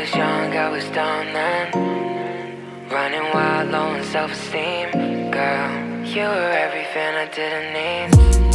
was young, I was dumb then. Running wild, low on self-esteem. Girl, you were everything I didn't need.